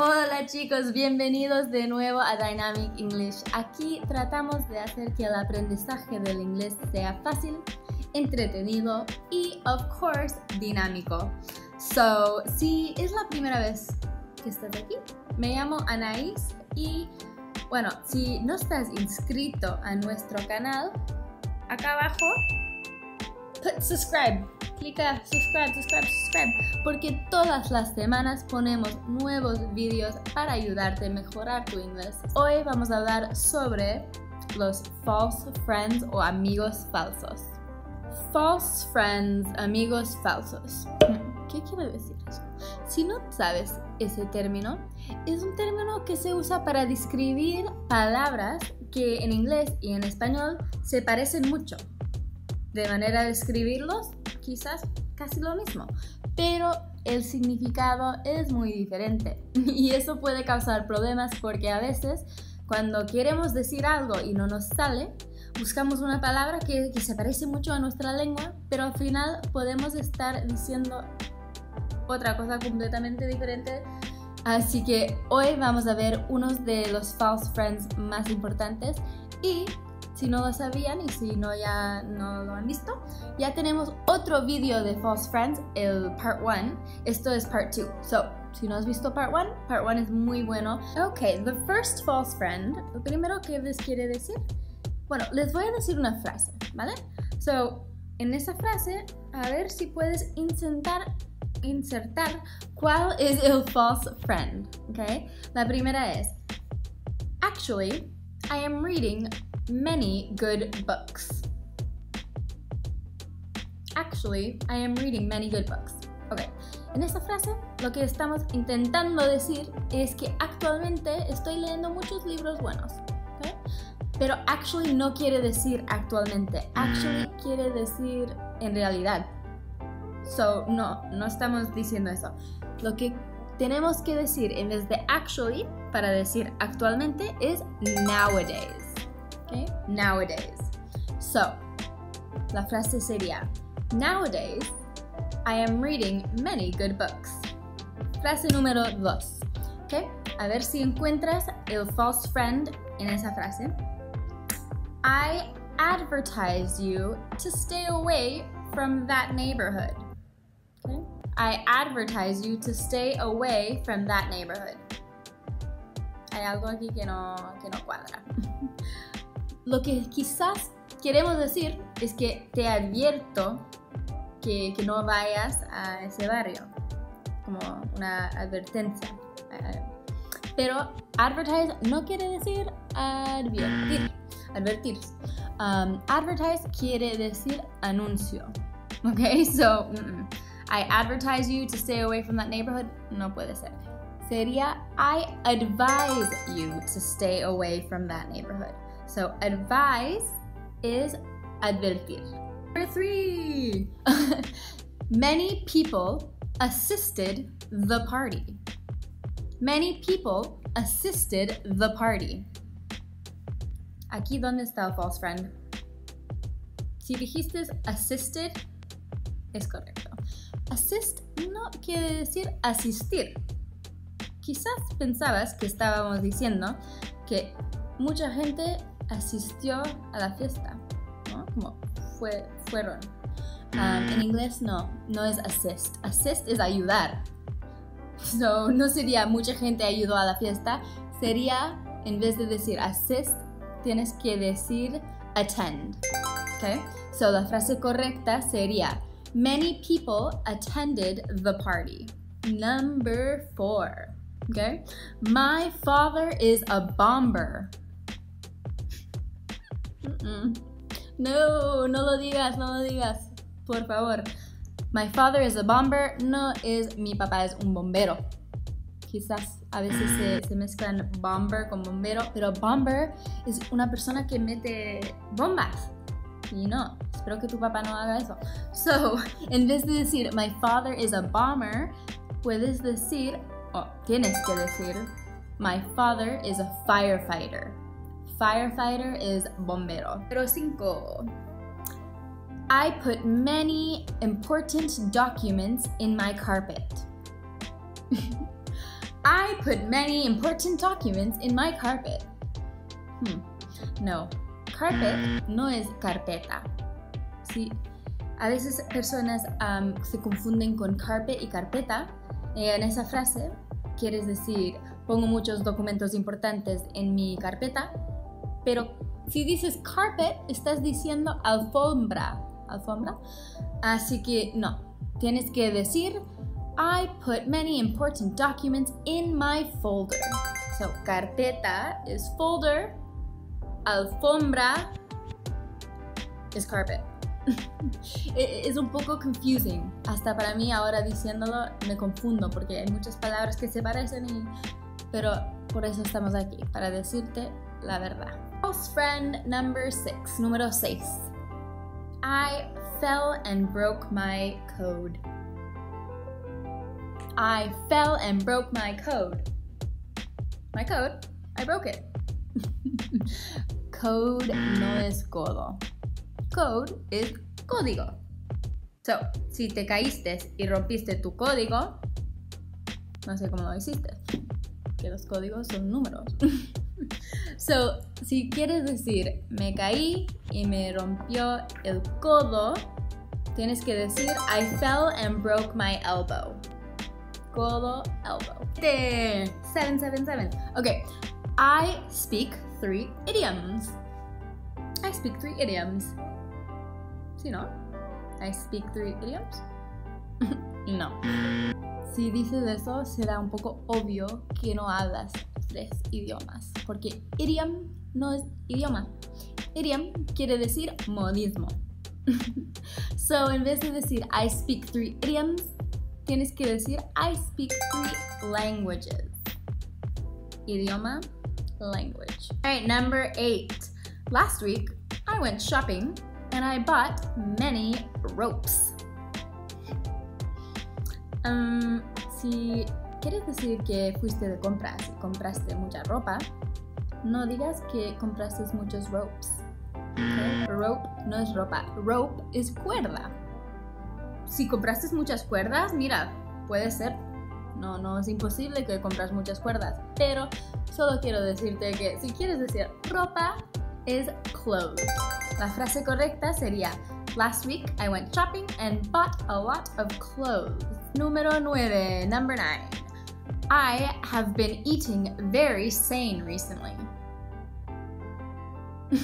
Hola chicos, bienvenidos de nuevo a Dynamic English. Aquí tratamos de hacer que el aprendizaje del inglés sea fácil, entretenido y, of course, dinámico. So, si es la primera vez que estás aquí, me llamo Anaís y, bueno, si no estás inscrito a nuestro canal, acá abajo, subscribe clica subscribe, subscribe, subscribe, porque todas las semanas ponemos nuevos vídeos para ayudarte a mejorar tu inglés. Hoy vamos a hablar sobre los false friends o amigos falsos. False friends, amigos falsos. ¿Qué quiere decir eso? Si no sabes ese término, es un término que se usa para describir palabras que en inglés y en español se parecen mucho. De manera de escribirlos, quizás casi lo mismo, pero el significado es muy diferente y eso puede causar problemas porque a veces cuando queremos decir algo y no nos sale, buscamos una palabra que, se parece mucho a nuestra lengua, pero al final podemos estar diciendo otra cosa completamente diferente. Así que hoy vamos a ver unos de los false friends más importantes y si no lo sabían y si no ya no lo han visto, ya tenemos otro vídeo de False Friends, el Part 1. Esto es Part 2. So, si no has visto Part 1, Part 1 es muy bueno. Ok, the first false friend, lo primero que les quiere decir, bueno, les voy a decir una frase, ¿vale? So, en esa frase, a ver si puedes insertar insertar cuál es el false friend, ¿ok? La primera es, actually, I am reading many good books. Actually, I am reading many good books. Ok, en esta frase lo que estamos intentando decir es que actualmente estoy leyendo muchos libros buenos. ¿okay? Pero actually no quiere decir actualmente. Actually quiere decir en realidad. So, no, no estamos diciendo eso. Lo que tenemos que decir en vez de actually para decir actualmente es nowadays. Okay? Nowadays. So, la frase sería, Nowadays, I am reading many good books. Frase número dos. Okay? A ver si encuentras el false friend en esa frase. I advertise you to stay away from that neighborhood. Okay? I advertise you to stay away from that neighborhood. Hay algo aquí que no, que no cuadra. Lo que quizás queremos decir es que te advierto que, no vayas a ese barrio, como una advertencia. Pero advertise no quiere decir advertir. Advertir. Um, advertise quiere decir anuncio. Ok, so I advertise you to stay away from that neighborhood. No puede ser. Sería I advise you to stay away from that neighborhood. So advise is advertir. Number three, many people assisted the party. Many people assisted the party. Aquí donde está el false friend. Si dijiste assisted, es correcto. Assist no quiere decir asistir. Quizás pensabas que estábamos diciendo que mucha gente asistió a la fiesta, ¿no? Como fue, fueron. Um, en inglés no, no es assist. Assist es ayudar. So, no sería mucha gente ayudó a la fiesta, sería, en vez de decir assist, tienes que decir attend. Okay? So, la frase correcta sería Many people attended the party. Number four. Okay? My father is a bomber. No, no lo digas, no lo digas. Por favor. My father is a bomber. No es mi papá es un bombero. Quizás a veces se, mezclan bomber con bombero, pero bomber es una persona que mete bombas. Y no, espero que tu papá no haga eso. So, en vez de decir my father is a bomber, puedes decir, o tienes que decir, my father is a firefighter. Firefighter is bombero. Pero 5. I put many important documents in my carpet. I put many important documents in my carpet. Hmm. No, carpet no es carpeta. Sí, a veces personas se confunden con carpet y carpeta. Eh, en esa frase quieres decir, pongo muchos documentos importantes en mi carpeta, pero si dices carpet, estás diciendo alfombra. ¿Alfombra? Así que no, tienes que decir, I put many important documents in my folder. So, carpeta is folder, alfombra is carpet. es un poco confusing. Hasta para mí ahora diciéndolo me confundo porque hay muchas palabras que se parecen y... Pero por eso estamos aquí, para decirte la verdad. House friend number six, número 6. I fell and broke my code. I fell and broke my code. My code, I broke it. code no es codo. Code is código. So, si te caíste y rompiste tu código, no sé cómo lo hiciste, que los códigos son números. so, si quieres decir me caí y me rompió el codo, tienes que decir I fell and broke my elbow. Codo, elbow. 777. Okay. I speak three idioms. I speak three idioms. ¿Sí, no? I speak three idioms. no. Si dices eso, será un poco obvio que no hablas tres idiomas, porque idiom no es idioma. Idiom quiere decir modismo. so, en vez de decir I speak three idioms, tienes que decir I speak three languages. Idioma, language. All right, number eight. Last week, I went shopping and I bought many ropes. Um, si quieres decir que fuiste de compras y compraste mucha ropa, no digas que compraste muchos ropes. Rope no es ropa, rope es cuerda. Si compraste muchas cuerdas, mira, puede ser. No, no es imposible que compras muchas cuerdas, pero solo quiero decirte que si quieres decir ropa, es clothes. La frase correcta sería Last week I went shopping and bought a lot of clothes. Número 9, number 9. I have been eating very sane recently.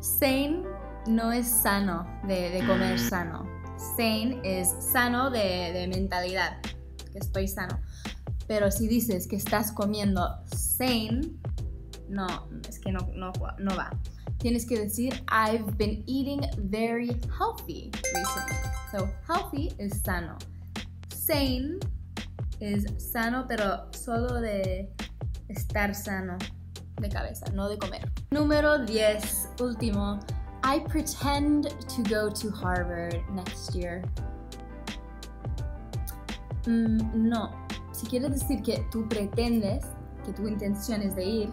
sane no es sano, de, de, comer sano. Sane es sano de, de mentalidad, que estoy sano. Pero si dices que estás comiendo sane, no, es que no, no, no va. Tienes que decir, I've been eating very healthy recently. So, healthy es sano. Sane es sano, pero solo de estar sano de cabeza, no de comer. Número 10, último. I pretend to go to Harvard next year. Mm, no. Si quieres decir que tú pretendes, que tu intención es de ir,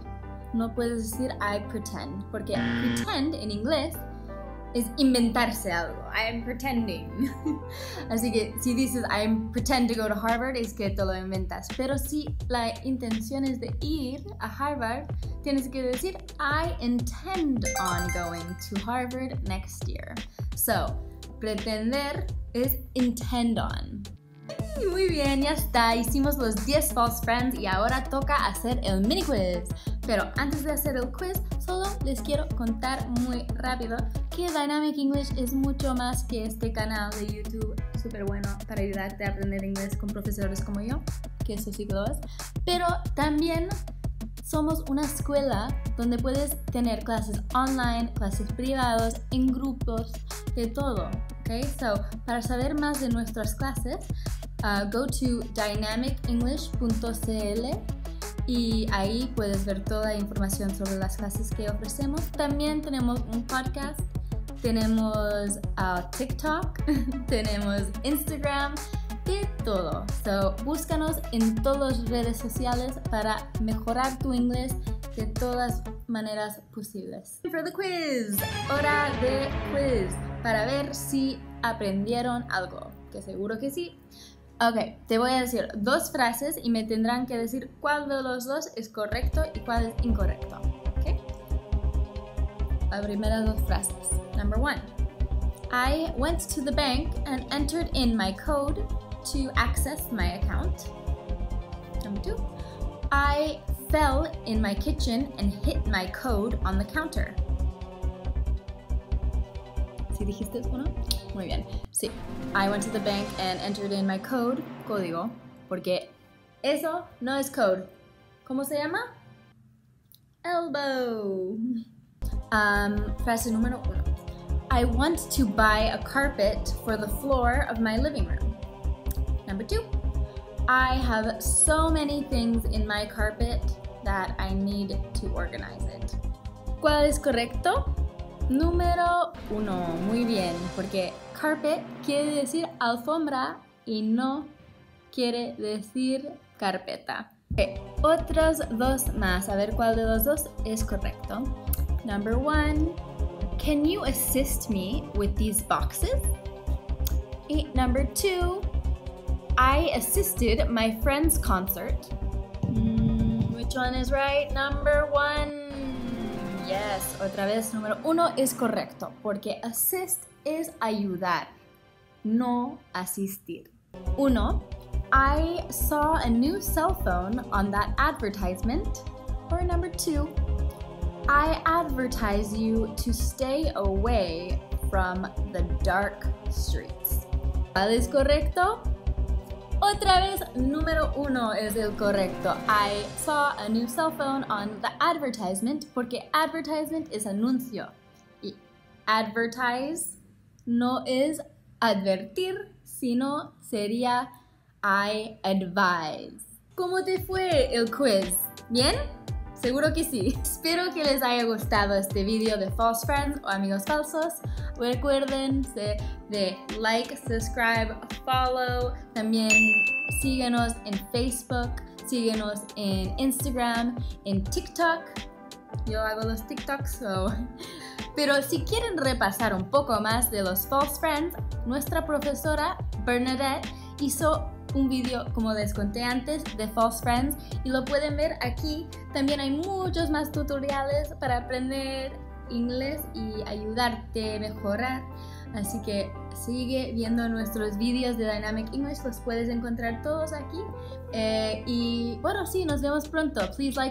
no puedes decir I pretend, porque pretend en inglés es inventarse algo. I am pretending. Así que si dices I pretend to go to Harvard es que te lo inventas. Pero si la intención es de ir a Harvard, tienes que decir I intend on going to Harvard next year. So, pretender es intend on. Muy bien, ya está. Hicimos los 10 false friends y ahora toca hacer el mini quiz. Pero antes de hacer el quiz, solo les quiero contar muy rápido que Dynamic English es mucho más que este canal de YouTube súper bueno para ayudarte a aprender inglés con profesores como yo, que eso sí que lo es. Pero también somos una escuela donde puedes tener clases online, clases privadas, en grupos, de todo. Okay? So, para saber más de nuestras clases, uh, go to dynamicenglish.cl y ahí puedes ver toda la información sobre las clases que ofrecemos. También tenemos un podcast, tenemos uh, TikTok, tenemos Instagram, de todo. So, búscanos en todas las redes sociales para mejorar tu inglés de todas maneras posibles. For the quiz, hora de quiz, para ver si aprendieron algo, que seguro que sí. Ok, te voy a decir dos frases y me tendrán que decir cuál de los dos es correcto y cuál es incorrecto. ¿Ok? La primera dos frases. Number one. I went to the bank and entered in my code to access my account. Number two. I fell in my kitchen and hit my code on the counter. ¿Sí dijiste uno? Muy bien. Sí. I went to the bank and entered in my code, código, porque eso no es code. ¿Cómo se llama? Elbow. Um, frase número uno. I want to buy a carpet for the floor of my living room. Number two. I have so many things in my carpet that I need to organize it. ¿Cuál es correcto? Número uno, muy bien, porque carpet quiere decir alfombra y no quiere decir carpeta. otros dos más, a ver cuál de los dos es correcto. Number one, can you assist me with these boxes? Y number two, I assisted my friend's concert. Mm, which one is right? Number one. Yes, otra vez, número uno es correcto, porque assist es ayudar, no asistir. Uno, I saw a new cell phone on that advertisement. Or number two, I advertise you to stay away from the dark streets. ¿Cuál es correcto? Otra vez, número uno es el correcto. I saw a new cell phone on the advertisement porque advertisement es anuncio. Y advertise no es advertir, sino sería I advise. ¿Cómo te fue el quiz? ¿Bien? Seguro que sí. Espero que les haya gustado este video de False Friends o Amigos Falsos. Recuerden de like, subscribe, follow. También síguenos en Facebook, síguenos en Instagram, en TikTok. Yo hago los TikToks, Pero si quieren repasar un poco más de los False Friends, nuestra profesora Bernadette hizo un video, como les conté antes, de False Friends y lo pueden ver aquí. También hay muchos más tutoriales para aprender inglés y ayudarte a mejorar. Así que sigue viendo nuestros vídeos de Dynamic English, los puedes encontrar todos aquí. Eh, y bueno, sí, nos vemos pronto. Please like